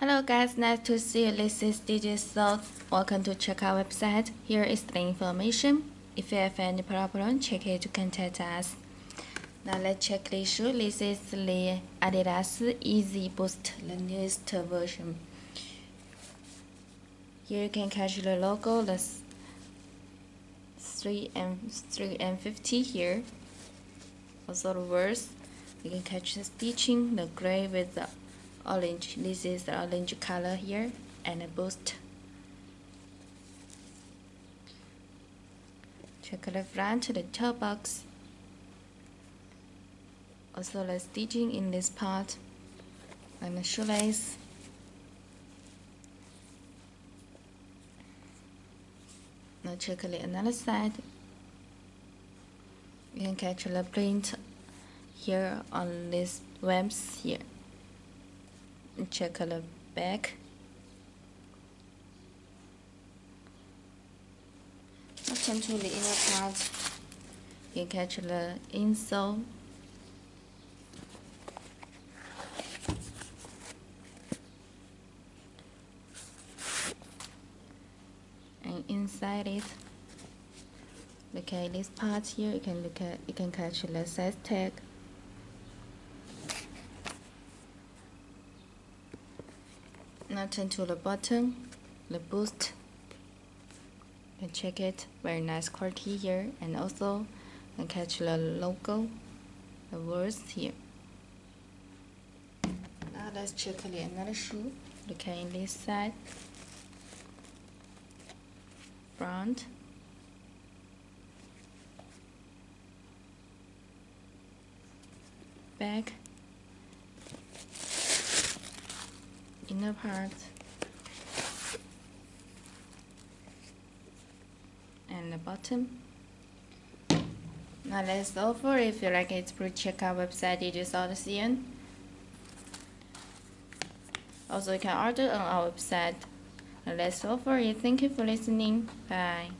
Hello guys, nice to see you. This is DJ. Welcome to check our website. Here is the information. If you have any problem, check it to contact us. Now let's check the shoe. This is the Adidas Yeezy Boost, the newest version. Here you can catch the logo, the 3 and 3 and 50 here. Also the words. You can catch the stitching, the gray with the orange. This is the orange color here and a boost. Check the front, the toe box. Also the stitching in this part and the shoelace. Now check the another side. You can catch the print here on these webs here. Check the back. Now turn to the inner part. You catch the insole. And inside it, look at this part here. You can look at you can catch the size tag. Turn to the bottom, the boost. You check it, very nice quality here, and also can catch the logo, the words here. Now let's check the another shoe. Look at this side, front. Back. Inner part. And the bottom. Now that's all for if you like it please check our website. It is dgsole.cn also you can order on our website. And that's all for it. Thank you for listening. Bye